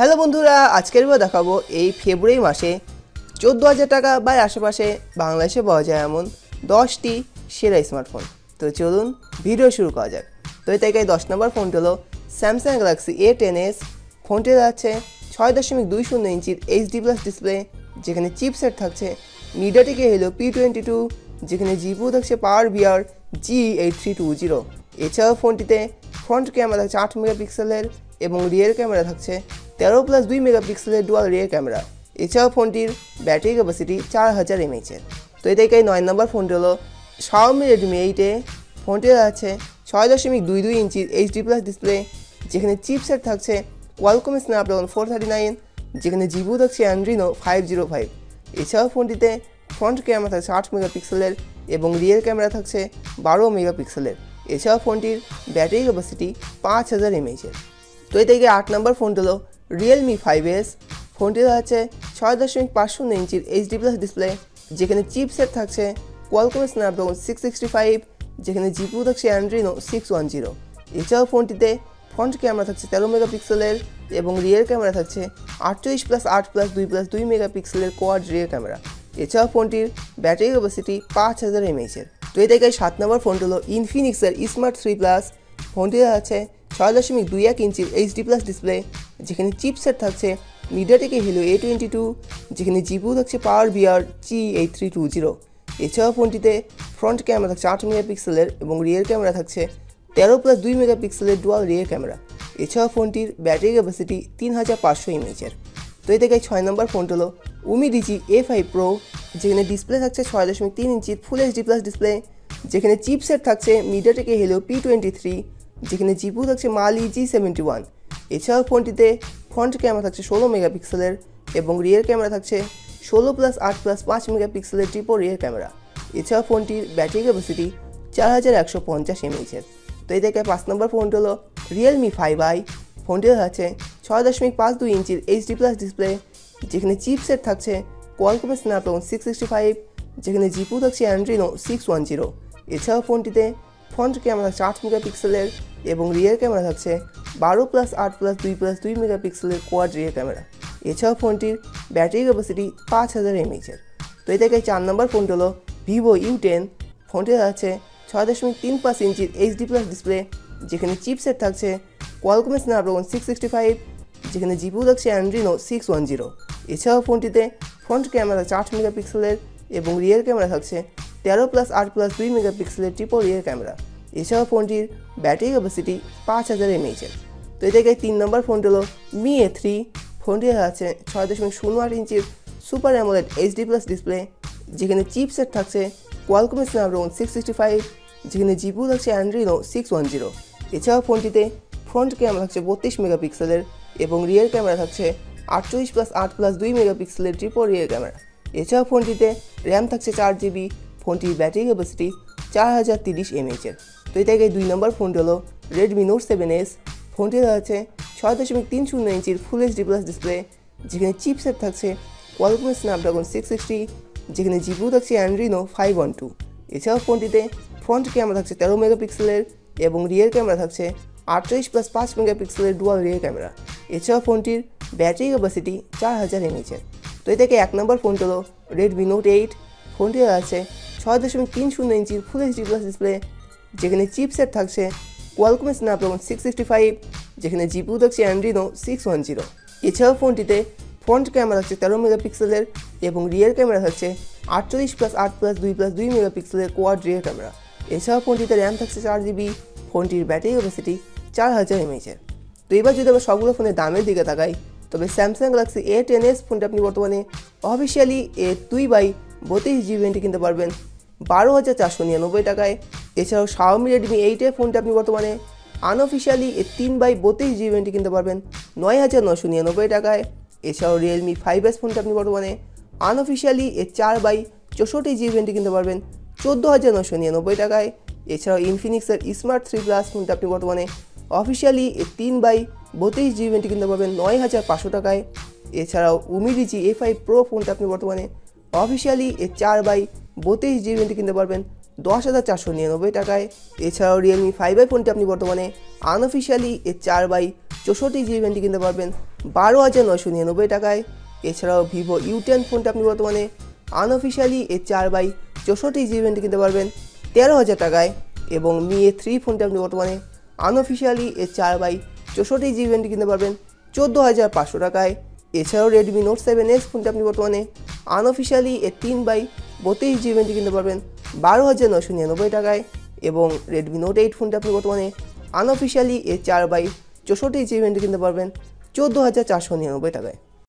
Hello বন্ধুরা, আজকের video দেখাবো এই ফেব্রুয়ারি মাসে চোদ্দ হাজার টাকা বা আশেপাশে বাংলাদেশে পাওয়া যায় এমন দশটি সেরা স্মার্টফোন তো চলুন ভিডিও শুরু করা যাক। তো এই থেকে দশ নম্বর ফোনটি হলো Samsung Galaxy A ten S ফোনটি যাচ্ছে ছয় দশমিক দুই শূন্য ইঞ্চির এইচডি প্লাস ডিসপ্লে যেখানে চিপসেট থাকছে মিডিয়াটিকে হলো পি টোয়েন্টি টু যেখানে জিপু থাকছে PowerVR G eight three two zero এছাড়াও ফোনটিতে ফ্রন্ট ক্যামেরা থাকছে আট মেগাপিক্সেলের এবং রিয়ার ক্যামেরা থাকছে তেরো প্লাস দুই মেগাপিক্সেলের ডুয়াল রিয়ার ক্যামেরা এছাড়াও ফোনটির ব্যাটারি ক্যাপাসিটি চার হাজার এমএইচের তো এই থেকে নয় নম্বর ফোনটি হলো শাওমি রেডমি এইটে ফোনটি আছে ছয় দশমিক দুই দুই ইঞ্চির এইচডি প্লাস ডিসপ্লে যেখানে চিপসেট থাকছে Qualcomm Snapdragon four thirty nine যেখানে জিবু থাকছে অ্যান্ড্রিনো ফাইভ জিরো ফাইভ এছাড়াও ফোনটিতে ফ্রন্ট ক্যামেরা থাকছে আট মেগাপিক্সেলের এবং রিয়ার ক্যামেরা থাকছে বারো মেগাপিক্সেলের এছাড়াও ফোনটির ব্যাটারি ক্যাপাসিটি পাঁচ হাজার এমএইচের তো এই থেকে আট নম্বর ফোনটি হলো রিয়েলমি ফাইভ এস ফোনটি আছে ছয় দশমিক পাঁচ শূন্য ইঞ্চির এইচডি প্লাস ডিসপ্লে যেখানে চিপসেট থাকছে Qualcomm Snapdragon six sixty five যেখানে জিপু থাকছে অ্যান্ড্রিনো সিক্স ওয়ান জিরো এছাড়াও ফোনটিতে ফ্রন্ট ক্যামেরা থাকছে তেরো মেগাপিক্সেলের এবং রিয়ার ক্যামেরা থাকছে আটচল্লিশ প্লাস আট প্লাস দুই প্লাস দুই মেগাপিক্সেলের কোয়াড রিয়ার ক্যামেরা এছাড়াও ফোনটির ব্যাটারি ক্যাপাসিটি পাঁচ হাজার এমএইচের তো এই থেকে সাত নম্বর ফোনটি হলো ইনফিনিক্সের স্মার্ট থ্রি প্লাস ফোনটি আছে ছয় দশমিক দুই এক ইঞ্চির এইচডি প্লাস ডিসপ্লে যেখানে চিপসেট থাকছে মিডিয়াটেকে হিলো এ টোয়েন্টি টু যেখানে জিপু থাকছে PowerVR G eight three two zero এছাড়াও ফোনটিতে ফ্রন্ট ক্যামেরা থাকছে আট মেগাপিক্সেলের এবং রিয়ার ক্যামেরা থাকছে তেরো প্লাস দুই মেগাপিক্সেলের ডুয়াল রিয়ার ক্যামেরা এছাড়াও ফোনটির ব্যাটারি ক্যাপাসিটি তিন হাজার পাঁচশো এমএইচের তো এই থেকে ছয় নম্বর ফোনটি হলো Umidigi A five pro যেখানে ডিসপ্লে থাকছে ছয় দশমিক তিন ইঞ্চির ফুল এইচডি প্লাস ডিসপ্লে যেখানে চিপসেট থাকছে মিডিয়াটেকে হেলো পি টোয়েন্টি থ্রি যেখানে জিপু থাকছে মালি জি সেভেন্টি ওয়ান এছাড়াও ফোনটিতে ফ্রন্ট ক্যামেরা থাকছে ষোলো মেগাপিক্সেলের এবং রিয়ার ক্যামেরা থাকছে ষোলো প্লাস আট প্লাস পাঁচ মেগাপিক্সেলের ট্রিপো রিয়ার ক্যামেরা। এছাড়াও ফোনটির ব্যাটারি ক্যাপাসিটি চার হাজার একশো পঞ্চাশ এমএইচের তো এই থেকে পাঁচ নম্বর ফোনটি হলো রিয়েলমি ফাইভ আই ফোনটি আছে ছয় দশমিক পাঁচ দুই ইঞ্চির এইচডি প্লাস ডিসপ্লে যেখানে চিপসেট থাকছে কোয়ালকমের স্ন্যাপড্রাগন সিক্স সিক্সটি ফাইভ যেখানে জিপু থাকছে অ্যান্ড্রিনো সিক্স ওয়ান জিরো এছাড়াও ফোনটিতে ফ্রন্ট ক্যামেরা থাকছে আট মেগাপিক্সেলের এবং রিয়ার ক্যামেরা থাকছে বারো প্লাস আট প্লাস দুই প্লাস দুই মেগাপিক্সেলের কোয়াড রিয়ার ক্যামেরা এছাড়াও ফোনটির ব্যাটারি ক্যাপাসিটি পাঁচ হাজার এমএইচের তো এই থেকে চার নম্বর ফোনটি হলো ভিভো ইউ টেন ফোনটি আছে ছয় দশমিক তিন পাঁচ ইঞ্চির এইচডি প্লাস ডিসপ্লে যেখানে চিপসেট থাকছে কোয়ালকমের স্ন্যাপড্রাগন সিক্স সিক্সটি ফাইভ যেখানে জিপু থাকছে অ্যান্ড্রিনো সিক্স ওয়ান জিরো এছাড়াও ফোনটিতে ফ্রন্ট ক্যামেরা চার মেগাপিক্সেলের এবং রিয়ার ক্যামেরা থাকছে তেরো প্লাস আট প্লাস দুই মেগাপিক্সেলের ট্রিপো রিয়ার ক্যামেরা এছাড়াও ফোনটির ব্যাটারি ক্যাপাসিটি পাঁচ হাজার এমএইচের তো এই থেকে তিন নম্বর ফোনটি হলো মি এ থ্রি ফোনটি আছে ছয় দশমিক শূন্য আট ইঞ্চির super AMOLED HD plus display যেখানে চিপসেট থাকছে কোয়ালকমের স্ন্যাপড্রাগন সিক্স সিক্সটি ফাইভ যেখানে জিপু থাকছে অ্যান্ড্রিনো সিক্স ওয়ান জিরো এছাড়াও ফোনটিতে ফ্রন্ট ক্যামেরা থাকছে বত্রিশ মেগাপিক্সেলের এবং রিয়ার ক্যামেরা থাকছে আটচল্লিশ প্লাস আট প্লাস দুই মেগাপিক্সেলের ট্রিপো রিয়ার ক্যামেরা এছাড়াও ফোনটিতে র্যাম থাকছে চার জিবি ফোনটির ব্যাটারি ক্যাপাসিটি চার হাজার তিরিশ এমএইচের তো এই থেকে দুই নম্বর ফোনটি হলো রেডমি নোট সেভেন এস ফোনটি আছে ছয় দশমিক তিন শূন্য ইঞ্চির ফুল এইচডি প্লাস ডিসপ্লে যেখানে চিপসেট থাকছে কোয়ালকমের স্ন্যাপড্রাগন সিক্স সিক্সটি যেখানে জিপু থাকছে অ্যান্ড্রিনো ফাইভ ওয়ান টু এছাড়াও ফোনটিতে ফ্রন্ট ক্যামেরা থাকছে তেরো মেগাপিক্সেলের এবং রিয়ার ক্যামেরা থাকছে আটচল্লিশ প্লাস পাঁচ মেগাপিক্সেলের ডুয়াল রিয়ার ক্যামেরা এছাড়াও ফোনটির ব্যাটারি ক্যাপাসিটি চার হাজার এমএইচের তো এই থেকে এক নম্বর ফোনটি হলো রেডমি নোট এইট ফোনটি আছে ছয় দশমিক তিন শূন্য ইঞ্চির ফুল এইচডি প্লাস ডিসপ্লে যেখানে চিপসেট থাকছে কোয়ালকমের স্ন্যাপড্রাগন সিক্স সিক্সটি ফাইভ যেখানে জিপু থাকছে অ্যান্ড্রিনো সিক্স ওয়ান জিরো এছাড়াও ফোনটিতে ফ্রন্ট ক্যামেরা থাকছে তেরো মেগাপিক্সেলের এবং রিয়ার ক্যামেরা থাকছে আটচল্লিশ প্লাস আট প্লাস দুই প্লাস দুই মেগাপিক্সেলের কোয়াড রিয়ার ক্যামেরা এছাড়াও ফোনটিতে র্যাম থাকছে চার জিবি ফোনটির ব্যাটারি ক্যাপাসিটি চার হাজার এমএইচের তো এবার যদি আমরা সবগুলো ফোনের দামের দিকে তাকাই, তবে Samsung Galaxy A ten S ফোনটি আপনি বর্তমানে অফিসিয়ালি এ দুই বাই বত্রিশ জিবি কিনতে পারবেন। বারো হাজার চারশো নিরানব্বই টাকায় এছাড়াও শাওমি রেডমি এইটে ফোনটি আপনি বর্তমানে আনঅফিসিয়ালি তিন বাই বত্রিশ জিবি ভেন্টি কিনতে পারবেন, নয় হাজার নশো নিরানব্বই টাকায়। এছাড়াও রিয়েলমি ফাইভ এস ফোনটি আপনি বর্তমানে আনঅফিসিয়ালি এ চার বাই চৌষট্টি জিবি ভেন্টি কিনতে পারবেন, চোদ্দ হাজার নশো নিরানব্বই টাকায়। এছাড়াও ইনফিনিক্সের স্মার্ট থ্রি প্লাস ফোনটি আপনি বর্তমানে অফিসিয়ালি এ তিন বাই বত্রিশ জিবি ভেন্টি কিনতে পারবেন, নয় হাজার পাঁচশো টাকায়। এছাড়াও উমিডিজি এ ফাইভ প্রো ফোনটা আপনি বর্তমানে অফিসিয়ালি এ চার বাই বত্রিশ জিবি ভেন্টি কিনতে পারবেন দশ হাজার চারশো নিরানব্বই টাকায়। এছাড়াও রিয়েলমি ফাইভ আই ফোনটি আপনি বর্তমানে আনঅফিসিয়ালি এর চার বাই চৌষট্টি জিবি ভ্যানটি কিনতে পারবেন। বারো হাজার নয়শো নিরানব্বই টাকায়। এছাড়াও ভিভো ইউ টেন ফোনটি আপনি বর্তমানে আনঅফিসিয়ালি এর চার বাই চৌষট্টি জিবি ভ্যানটি কিনতে পারবেন। তেরো হাজার টাকায়। এবং মি এ থ্রি ফোনটি আপনি বর্তমানে আনঅফিসিয়ালি এর চার বাই চৌষট্টি জিবি ভ্যানটি কিনতে পারবেন। চোদ্দ হাজার পাঁচশো টাকায়। এছাড়াও রেডমি নোট সেভেন এস ফোনটি আপনি বর্তমানে আনঅফিসিয়ালি এর তিন বাই বত্রিশ জিবি ভ্যানটি কিনতে পারবেন। বারো হাজার নশো নিরানব্বই টাকায় এবং রেডমি নোট এইট ফোনটি আপনি বর্তমানে আনঅফিসিয়ালি এর চার বাই চৌষট্টি জিবি কিনতে পারবেন, চোদ্দ হাজার চারশো নিরানব্বই টাকায়।